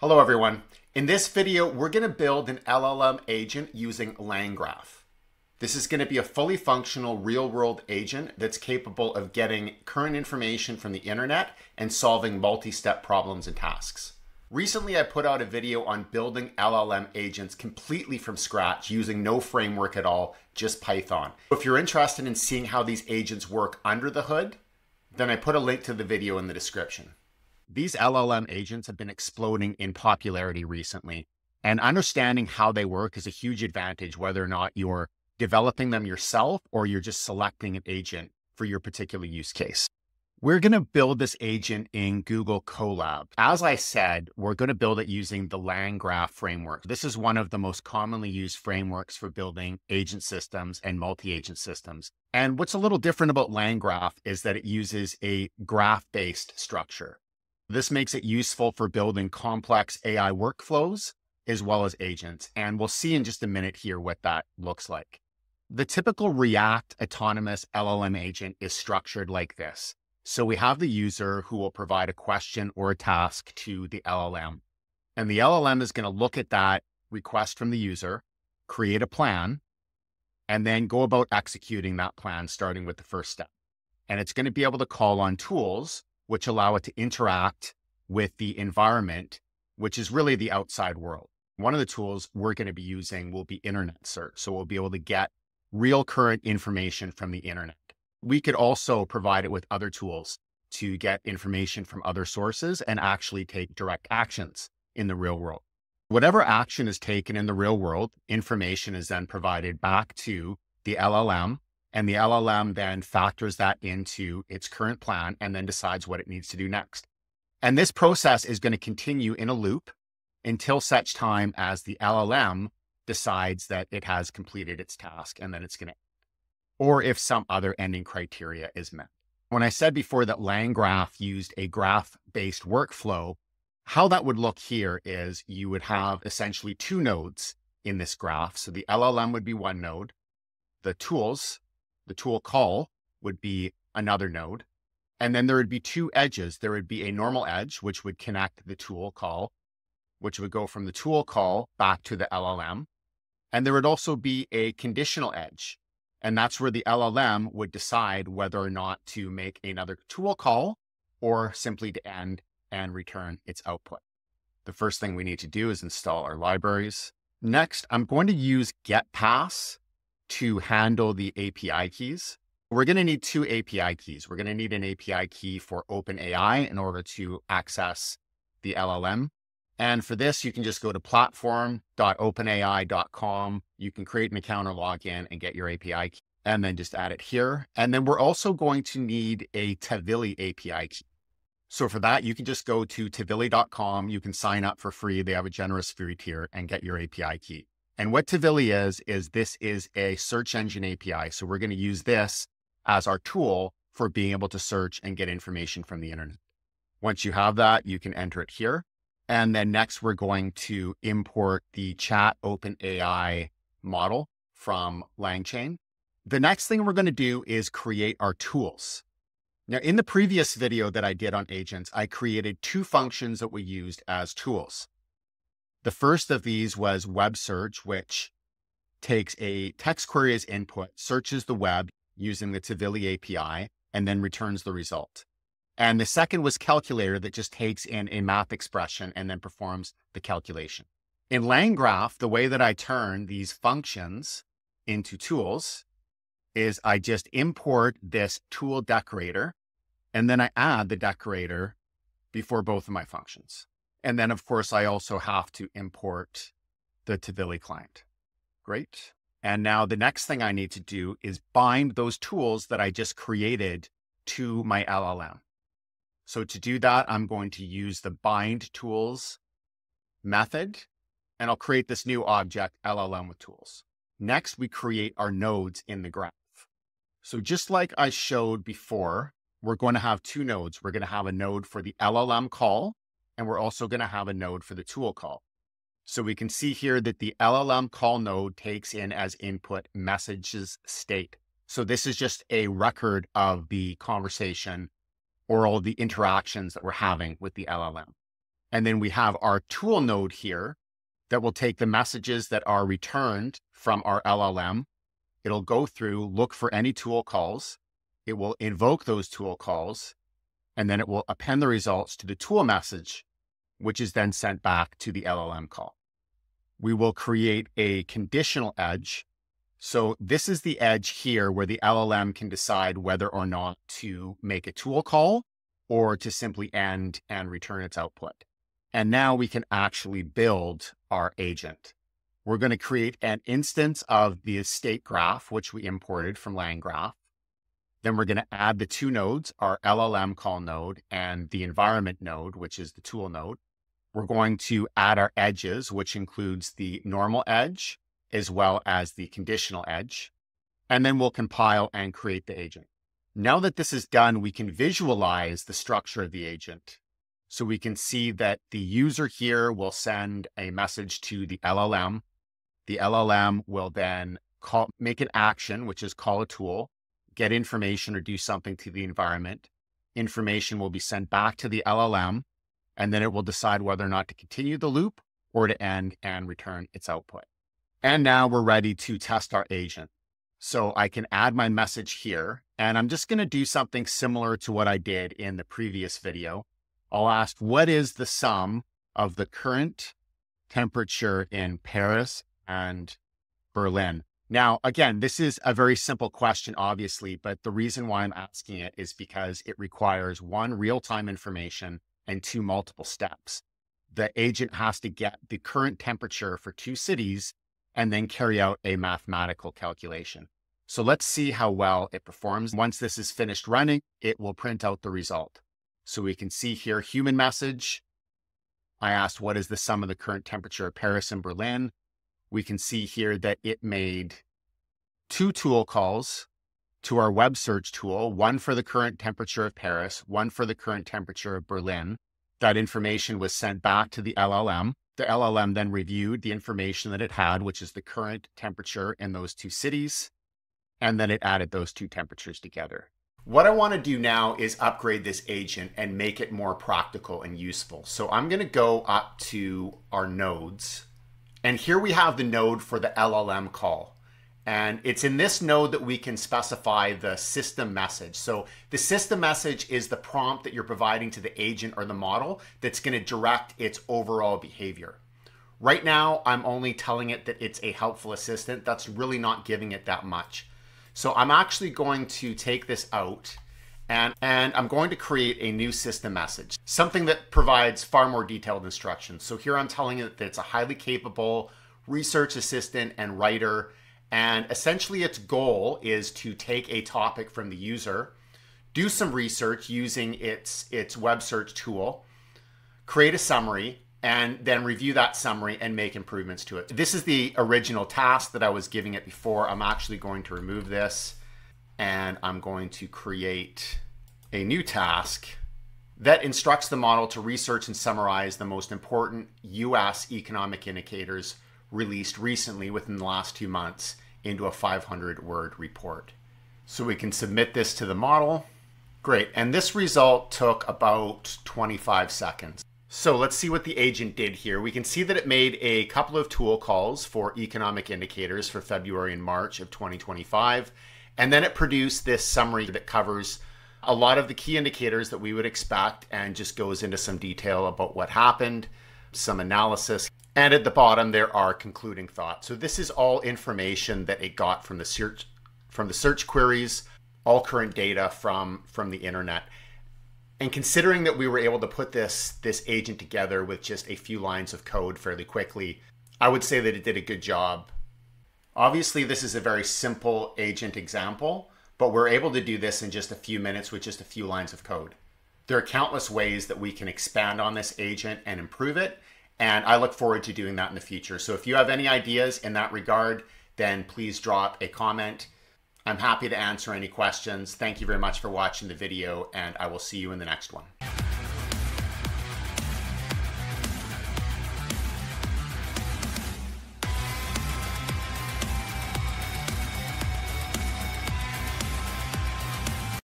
Hello everyone. In this video, we're going to build an LLM agent using LangGraph. This is going to be a fully functional real-world agent that's capable of getting current information from the internet and solving multi-step problems and tasks. Recently, I put out a video on building LLM agents completely from scratch using no framework at all, just Python. If you're interested in seeing how these agents work under the hood, then I put a link to the video in the description. These LLM agents have been exploding in popularity recently, and understanding how they work is a huge advantage, whether or not you're developing them yourself or you're just selecting an agent for your particular use case. We're going to build this agent in Google Colab. As I said, we're going to build it using the LangGraph framework. This is one of the most commonly used frameworks for building agent systems and multi-agent systems. And what's a little different about LangGraph is that it uses a graph-based structure. This makes it useful for building complex AI workflows as well as agents. And we'll see in just a minute here what that looks like. The typical React autonomous LLM agent is structured like this. So we have the user who will provide a question or a task to the LLM. And the LLM is going to look at that request from the user, create a plan, and then go about executing that plan, starting with the first step. And it's going to be able to call on tools which allow it to interact with the environment, which is really the outside world. One of the tools we're going to be using will be internet search. So we'll be able to get real current information from the internet. We could also provide it with other tools to get information from other sources and actually take direct actions in the real world. Whatever action is taken in the real world, information is then provided back to the LLM and the LLM then factors that into its current plan and then decides what it needs to do next. And this process is going to continue in a loop until such time as the LLM decides that it has completed its task and then it's going to, or if some other ending criteria is met. When I said before that LangGraph used a graph based workflow, how that would look here is you would have essentially two nodes in this graph. So the LLM would be one node, the tools the tool call would be another node. And then there would be two edges. There would be a normal edge, which would connect the tool call, which would go from the tool call back to the LLM. And there would also be a conditional edge. And that's where the LLM would decide whether or not to make another tool call or simply to end and return its output. The first thing we need to do is install our libraries. Next, I'm going to use getPass to handle the API keys. We're going to need two API keys. We're going to need an API key for OpenAI in order to access the LLM. And for this, you can just go to platform.openai.com. You can create an account or log in and get your API key and then just add it here. And then we're also going to need a Tavily API key. So for that, you can just go to tavily.com. You can sign up for free. They have a generous free tier and get your API key. And what Tavily is, is this is a search engine API. So we're going to use this as our tool for being able to search and get information from the internet. Once you have that, you can enter it here. And then next, we're going to import the chat OpenAI model from LangChain. The next thing we're going to do is create our tools. Now, in the previous video that I did on agents, I created two functions that we used as tools. The first of these was web search, which takes a text query as input, searches the web using the Tavily API, and then returns the result. And the second was calculator that just takes in a math expression and then performs the calculation. In LangGraph, the way that I turn these functions into tools is I just import this tool decorator, and then I add the decorator before both of my functions. And then, of course, I also have to import the Tavily client. Great. And now the next thing I need to do is bind those tools that I just created to my LLM. So to do that, I'm going to use the bind tools method, and I'll create this new object LLM with tools. Next, we create our nodes in the graph. So just like I showed before, we're going to have two nodes. We're going to have a node for the LLM call, and we're also going to have a node for the tool call. So we can see here that the LLM call node takes in as input messages state. So this is just a record of the conversation or all the interactions that we're having with the LLM. And then we have our tool node here that will take the messages that are returned from our LLM. It'll go through, look for any tool calls. It will invoke those tool calls, and then it will append the results to the tool message, which is then sent back to the LLM call. We will create a conditional edge. So this is the edge here where the LLM can decide whether or not to make a tool call or to simply end and return its output. And now we can actually build our agent. We're going to create an instance of the state graph, which we imported from LangGraph. Then we're going to add the two nodes, our LLM call node and the environment node, which is the tool node. We're going to add our edges, which includes the normal edge as well as the conditional edge. And then we'll compile and create the agent. Now that this is done, we can visualize the structure of the agent. So we can see that the user here will send a message to the LLM. The LLM will then call, make an action, which is call a tool, get information or do something to the environment. Information will be sent back to the LLM, and then it will decide whether or not to continue the loop or to end and return its output. And now we're ready to test our agent. So I can add my message here, and I'm just going to do something similar to what I did in the previous video. I'll ask what is the sum of the current temperature in Paris and Berlin? Now, again, this is a very simple question, obviously, but the reason why I'm asking it is because it requires one real time information and two multiple steps. The agent has to get the current temperature for two cities and then carry out a mathematical calculation. So let's see how well it performs. Once this is finished running, it will print out the result. So we can see here human message. I asked what is the sum of the current temperature of Paris and Berlin. We can see here that it made two tool calls to our web search tool, one for the current temperature of Paris, one for the current temperature of Berlin. That information was sent back to the LLM. The LLM then reviewed the information that it had, which is the current temperature in those two cities, and then it added those two temperatures together. What I want to do now is upgrade this agent and make it more practical and useful. So I'm going to go up to our nodes. And here we have the node for the LLM call. And it's in this node that we can specify the system message. So the system message is the prompt that you're providing to the agent or the model that's going to direct its overall behavior. Right now, I'm only telling it that it's a helpful assistant. That's really not giving it that much. So I'm actually going to take this out and, and I'm going to create a new system message, something that provides far more detailed instructions. So here I'm telling it that it's a highly capable research assistant and writer. And essentially its goal is to take a topic from the user, do some research using its, its web search tool, create a summary, and then review that summary and make improvements to it. This is the original task that I was giving it before. I'm actually going to remove this and I'm going to create a new task that instructs the model to research and summarize the most important US economic indicators released recently within the last two months into a 500 word report. So we can submit this to the model. Great. And this result took about 25 seconds. So let's see what the agent did here. We can see that it made a couple of tool calls for economic indicators for February and March of 2025. And then it produced this summary that covers a lot of the key indicators that we would expect and just goes into some detail about what happened, some analysis. And at the bottom, there are concluding thoughts. So this is all information that it got from the search from the search queries, all current data from, from the internet. And considering that we were able to put this this agent together with just a few lines of code fairly quickly, I would say that it did a good job. Obviously, this is a very simple agent example, but we're able to do this in just a few minutes with just a few lines of code. There are countless ways that we can expand on this agent and improve it, and I look forward to doing that in the future. So if you have any ideas in that regard, then please drop a comment I'm happy to answer any questions. Thank you very much for watching the video, and I will see you in the next one.